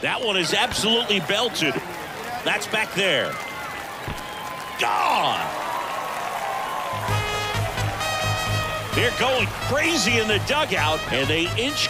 That one is absolutely belted. That's back there. Gone. They're going crazy in the dugout, and they inch